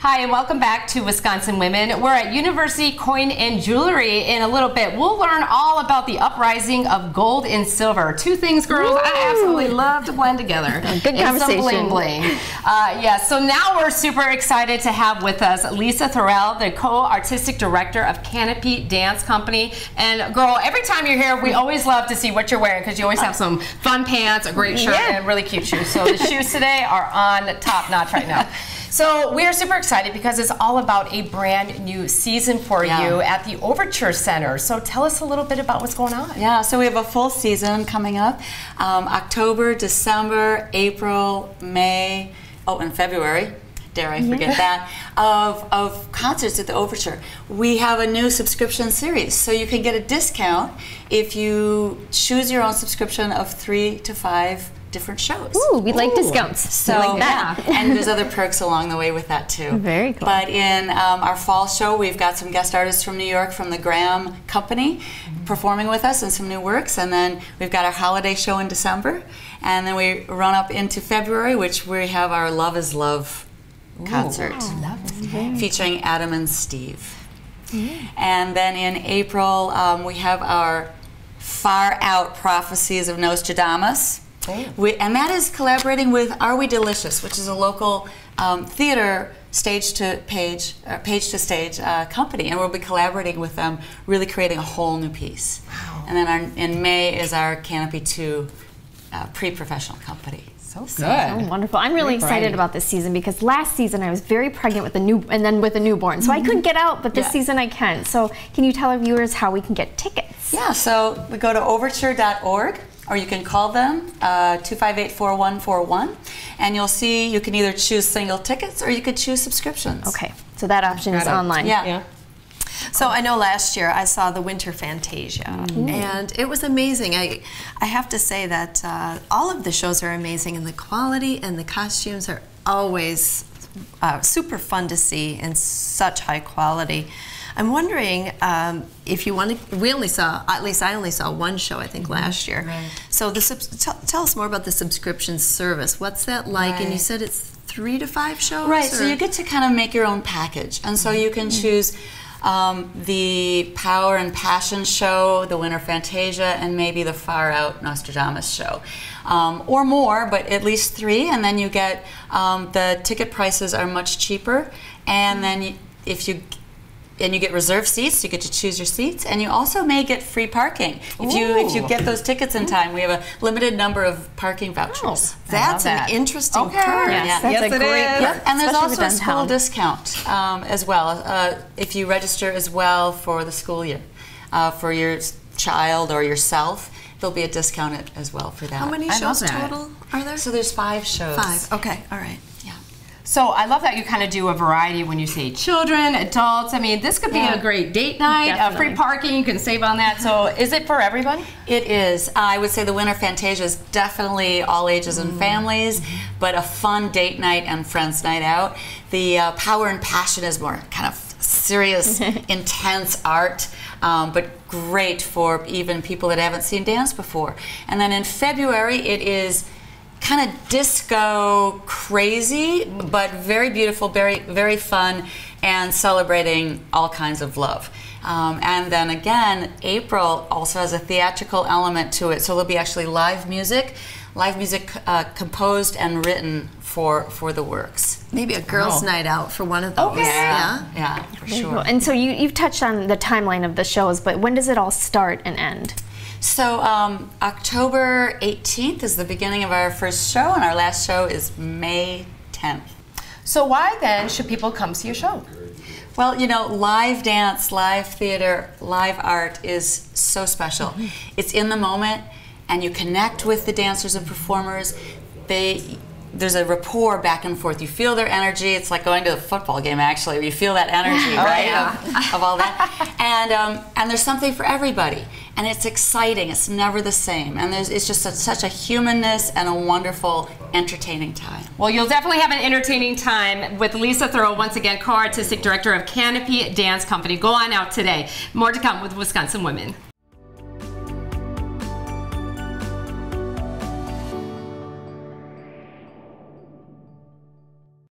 Hi, and welcome back to Wisconsin Women. We're at University Coin and Jewelry in a little bit. We'll learn all about the uprising of gold and silver. Two things, girls! I absolutely love to blend together. Good conversation. Some bling bling. Uh, yeah, so now we're super excited to have with us Lisa Thurrell, the co-artistic director of Kanopy Dance Company. And girl, every time you're here, we always love to see what you're wearing because you always have some fun pants, a great shirt, yeah. and really cute shoes. So the shoes today are on top notch right now. So we are super excited because it's all about a brand new season for yeah. you at the Overture Center. So tell us a little bit about what's going on. Yeah, so we have a full season coming up. Um, October, December, April, May, oh, and February dare I forget yeah. that, of, of concerts at the Overture. We have a new subscription series, so you can get a discount if you choose your own subscription of three to five different shows. Ooh, we like discounts. So like yeah, and there's other perks along the way with that too. Very cool. But in um, our fall show, we've got some guest artists from New York from the Graham Company mm-hmm. performing with us and some new works, and then we've got our holiday show in December, and then we run up into February, which we have our Love Is Love Ooh. concert oh, featuring Adam and Steve. Mm. And then in April, um, we have our Far Out Prophecies of Nostradamus. We, and that is collaborating with Are We Delicious, which is a local um, theater stage to page, uh, page to stage uh, company, and we'll be collaborating with them, really creating a whole new piece. Wow. And then our, in May is our Kanopy 2 uh, pre-professional company. So good. So wonderful. I'm really excited about this season because last season I was very pregnant with a new and then with a newborn. So mm -hmm. I couldn't get out, but this yeah. season I can. So can you tell our viewers how we can get tickets? Yeah, so we go to overture.org or you can call them uh, 258-4141 and you'll see you can either choose single tickets or you could choose subscriptions. Okay, so that option is online. Yeah. yeah. So I know last year I saw the Winter Fantasia, mm. and it was amazing. I, I have to say that uh, all of the shows are amazing, and the quality and the costumes are always uh, super fun to see and such high quality. I'm wondering um, if you want to. We only saw, at least I only saw one show, I think, mm -hmm. last year. Right. So the tell us more about the subscription service. What's that like? Right. And you said it's three to five shows. Right. Or? So you get to kind of make your own package, and so you can mm-hmm. choose. Um, the Power and Passion show, the Winter Fantasia, and maybe the Far Out Nostradamus show. Um, or more, but at least three, and then you get um, the ticket prices are much cheaper. And then you, if you and you get reserved seats. You get to choose your seats, and you also may get free parking if Ooh. you if you get those tickets in time. We have a limited number of parking vouchers. Oh, that's that. an interesting okay. perk. Yes, yeah. that's yes, a great perk. Yep. And there's also a school discount um, as well uh, if you register as well for the school year uh, for your child or yourself. There'll be a discount as well for that. How many shows total are there? So there's five shows. Five. Okay. All right. So I love that you kind of do a variety when you say children, adults. I mean, this could be yeah. a great date night, uh, free parking. You can save on that. So is it for everybody? It is. I would say the Winter Fantasia is definitely all ages and mm. families, but a fun date night and friends night out. The uh, Power and Passion is more kind of serious, intense art, um, but great for even people that haven't seen dance before. And then in February, it is kind of disco crazy, but very beautiful, very very fun, and celebrating all kinds of love. Um, and then again, April also has a theatrical element to it, so there'll be actually live music, live music uh, composed and written for for the works. Maybe a girls' oh. night out for one of those. Okay. Yeah, yeah, yeah for sure. Cool. And so you you've touched on the timeline of the shows, but when does it all start and end? So um, October 18th is the beginning of our first show, and our last show is May 10th. So why then should people come see a show? Well, you know, live dance, live theater, live art is so special. Mm -hmm. It's in the moment, and you connect with the dancers and performers. They there's a rapport back and forth. You feel their energy. It's like going to a football game, actually. You feel that energy, oh, right, yeah. of, of, all that. and um, and there's something for everybody, and it's exciting. It's never the same, and it's just a, such a humanness and a wonderful, entertaining time. Well, you'll definitely have an entertaining time with Lisa Thurrell, once again, co-artistic director of Kanopy Dance Company. Go on out today. More to come with Wisconsin Women.